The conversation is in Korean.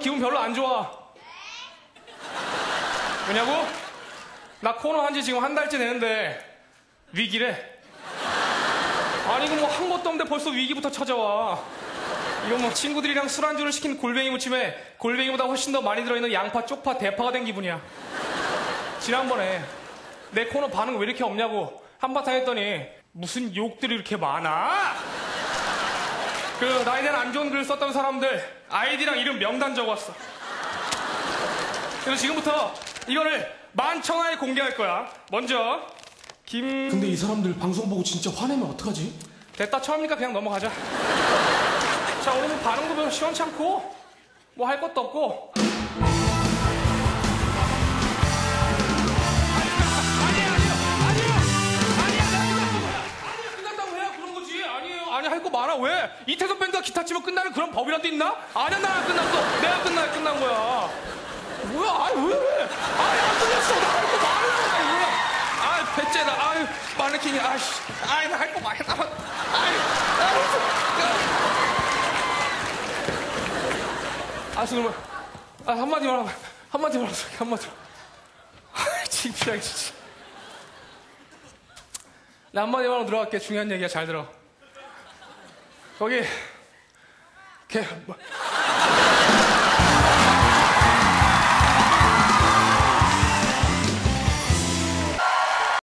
기분 별로 안 좋아. 왜냐고? 나 코너 한 지 지금 한 달째 되는데 위기래. 아니 이거 뭐 한 것도 없는데 벌써 위기부터 찾아와. 이거 뭐 친구들이랑 술안주를 시킨 골뱅이 무침에 골뱅이보다 훨씬 더 많이 들어있는 양파, 쪽파, 대파가 된 기분이야. 지난번에 내 코너 반응 왜 이렇게 없냐고 한바탕 했더니 무슨 욕들이 이렇게 많아? 그 나에 대한 안 좋은 글을 썼던 사람들 아이디랑 이름 명단 적어왔어. 그래서 지금부터 이거를 만천하에 공개할 거야. 먼저 김 근데 이 사람들 방송 보고 진짜 화내면 어떡하지? 됐다 처음이니까 그냥 넘어가자. 자 오늘 뭐 반응도 별로 시원찮고 뭐 할 것도 없고. 아니 할 거 많아. 왜? 이태석 밴드가 기타 치면 끝나는 그런 법이라도 있나? 아니야, 나안 끝났어. 내가 끝나야 끝난 거야. 뭐야? 아니 왜? 왜? 아니 안 끝났어. 나 할 거 많아. 뭐야? 아 배째다. 아유 마네킹이. 아씨. 아이 나 할 거 많이 남았. 아이. 아 정말. 아 한마디만 하고 한마디만 하고 한마디만. 아 창피하게 진짜. 나 한마디만 들어갈게. 중요한 얘기야. 잘 들어. 거기 걔 뭐.